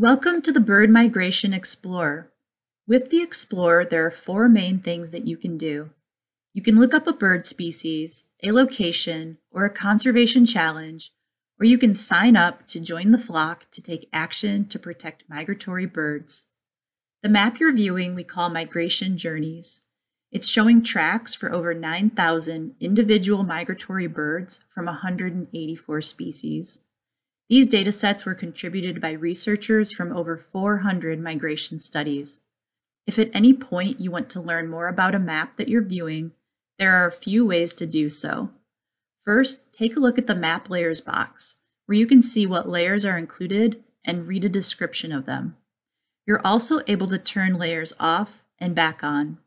Welcome to the Bird Migration Explorer. With the Explorer, there are four main things that you can do. You can look up a bird species, a location, or a conservation challenge, or you can sign up to join the flock to take action to protect migratory birds. The map you're viewing we call Migration Journeys. It's showing tracks for over 9,000 individual migratory birds from 184 species. These datasets were contributed by researchers from over 400 migration studies. If at any point you want to learn more about a map that you're viewing, there are a few ways to do so. First, take a look at the Map Layers box, where you can see what layers are included and read a description of them. You're also able to turn layers off and back on.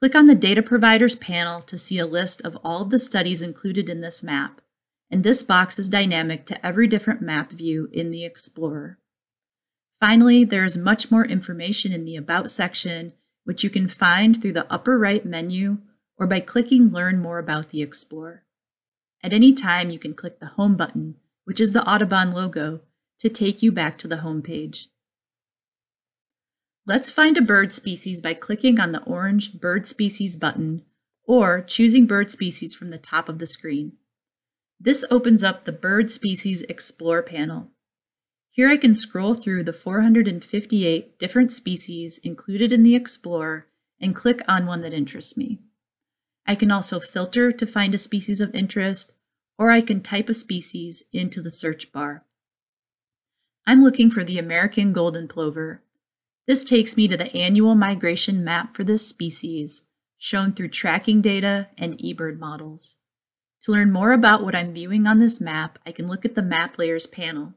Click on the Data Providers panel to see a list of all of the studies included in this map, and this box is dynamic to every different map view in the Explorer. Finally, there is much more information in the About section, which you can find through the upper right menu or by clicking Learn More about the Explorer. At any time, you can click the Home button, which is the Audubon logo, to take you back to the home page. Let's find a bird species by clicking on the orange Bird Species button or choosing bird species from the top of the screen. This opens up the Bird Species Explore panel. Here I can scroll through the 458 different species included in the Explorer and click on one that interests me. I can also filter to find a species of interest, or I can type a species into the search bar. I'm looking for the American golden plover. This takes me to the annual migration map for this species, shown through tracking data and eBird models. To learn more about what I'm viewing on this map, I can look at the Map Layers panel.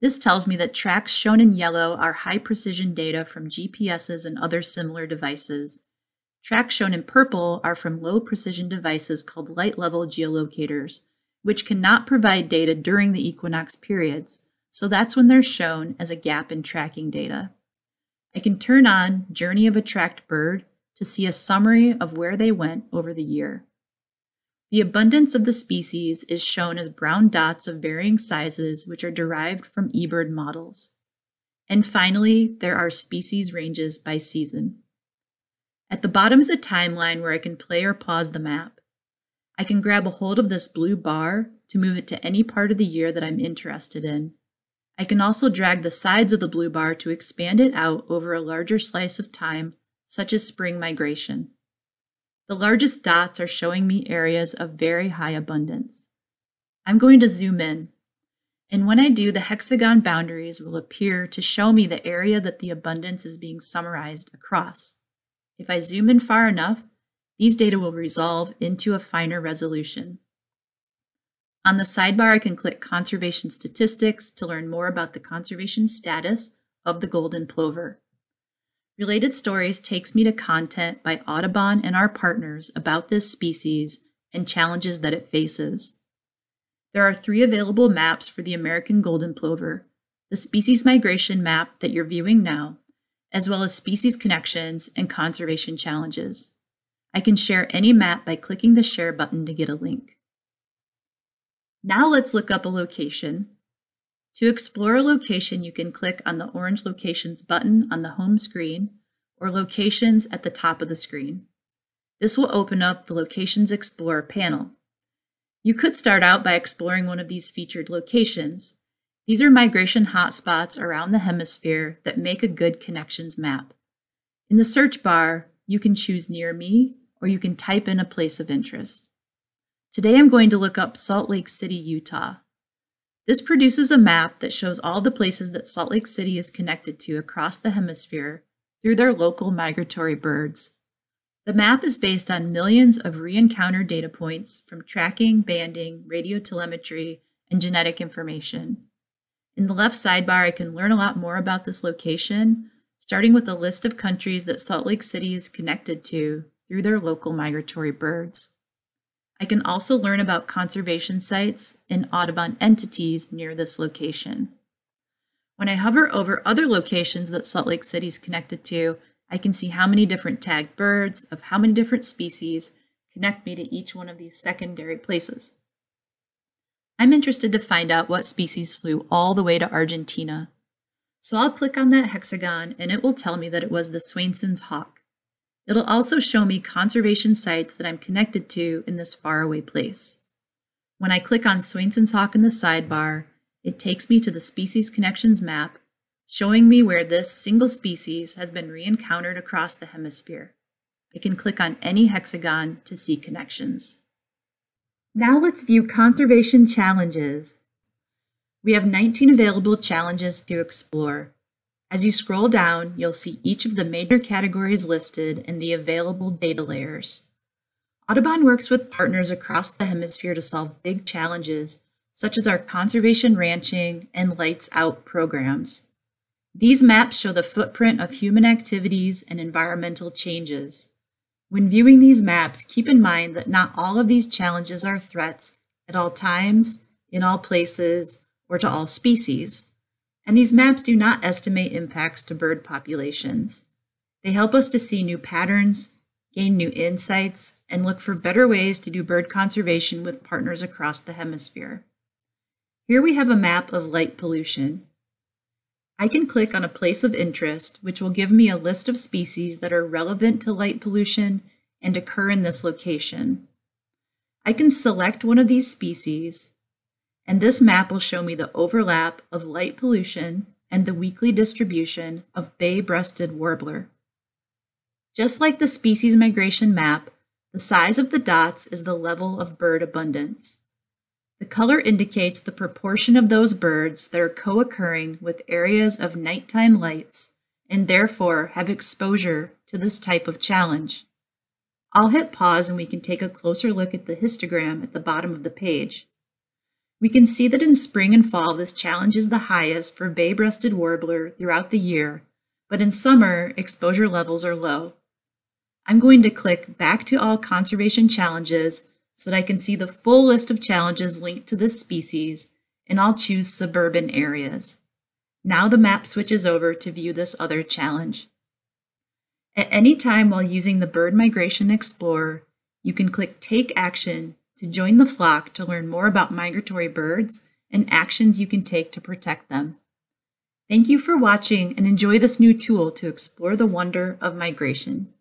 This tells me that tracks shown in yellow are high precision data from GPSs and other similar devices. Tracks shown in purple are from low precision devices called light level geolocators, which cannot provide data during the equinox periods, so that's when they're shown as a gap in tracking data. I can turn on Journey of a Tracked Bird to see a summary of where they went over the year. The abundance of the species is shown as brown dots of varying sizes, which are derived from eBird models. And finally, there are species ranges by season. At the bottom is a timeline where I can play or pause the map. I can grab a hold of this blue bar to move it to any part of the year that I'm interested in. I can also drag the sides of the blue bar to expand it out over a larger slice of time, such as spring migration. The largest dots are showing me areas of very high abundance. I'm going to zoom in. And when I do, the hexagon boundaries will appear to show me the area that the abundance is being summarized across. If I zoom in far enough, these data will resolve into a finer resolution. On the sidebar, I can click Conservation Statistics to learn more about the conservation status of the golden plover. Related Stories takes me to content by Audubon and our partners about this species and challenges that it faces. There are three available maps for the American golden plover the species migration map that you're viewing now, as well as species connections and conservation challenges. I can share any map by clicking the Share button to get a link. Now let's look up a location to explore a location, you can click on the orange Locations button on the home screen or Locations at the top of the screen. This will open up the Locations Explorer panel. You could start out by exploring one of these featured locations. These are migration hotspots around the hemisphere that make a good connections map. In the search bar, you can choose Near Me or you can type in a place of interest. Today I'm going to look up Salt Lake City, Utah. This produces a map that shows all the places that Salt Lake City is connected to across the hemisphere through their local migratory birds. The map is based on millions of re-encounter data points from tracking, banding, radio telemetry, and genetic information. In the left sidebar, I can learn a lot more about this location, starting with a list of countries that Salt Lake City is connected to through their local migratory birds. I can also learn about conservation sites and Audubon entities near this location. When I hover over other locations that Salt Lake City is connected to, I can see how many different tagged birds of how many different species connect me to each one of these secondary places. I'm interested to find out what species flew all the way to Argentina. So I'll click on that hexagon and it will tell me that it was the Swainson's hawk. It'll also show me conservation sites that I'm connected to in this faraway place. When I click on Swainson's hawk in the sidebar, it takes me to the Species Connections map, showing me where this single species has been re-encountered across the hemisphere. I can click on any hexagon to see connections. Now let's view conservation challenges. We have 19 available challenges to explore. As you scroll down, you'll see each of the major categories listed and the available data layers. Audubon works with partners across the hemisphere to solve big challenges, such as our conservation ranching and lights out programs. These maps show the footprint of human activities and environmental changes. When viewing these maps, keep in mind that not all of these challenges are threats at all times, in all places, or to all species. And these maps do not estimate impacts to bird populations. They help us to see new patterns, gain new insights, and look for better ways to do bird conservation with partners across the hemisphere. Here we have a map of light pollution. I can click on a place of interest, which will give me a list of species that are relevant to light pollution and occur in this location. I can select one of these species, and this map will show me the overlap of light pollution and the weekly distribution of bay-breasted warbler. Just like the species migration map, the size of the dots is the level of bird abundance. The color indicates the proportion of those birds that are co-occurring with areas of nighttime lights and therefore have exposure to this type of challenge. I'll hit pause and we can take a closer look at the histogram at the bottom of the page. We can see that in spring and fall this challenge is the highest for bay-breasted warbler throughout the year, but in summer exposure levels are low. I'm going to click back to all conservation challenges so that I can see the full list of challenges linked to this species, and I'll choose suburban areas. Now the map switches over to view this other challenge. At any time while using the Bird Migration Explorer, you can click Take Action to join the flock to learn more about migratory birds and actions you can take to protect them. Thank you for watching and enjoy this new tool to explore the wonder of migration.